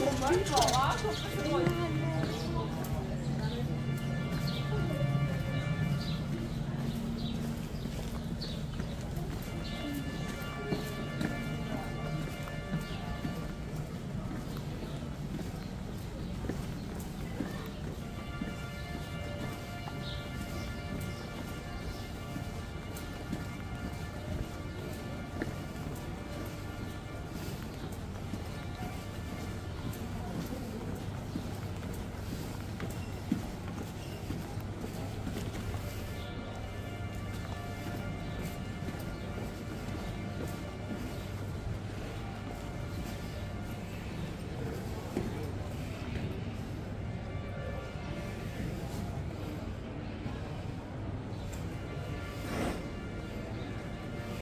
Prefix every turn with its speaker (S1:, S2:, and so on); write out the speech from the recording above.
S1: 我们走啊。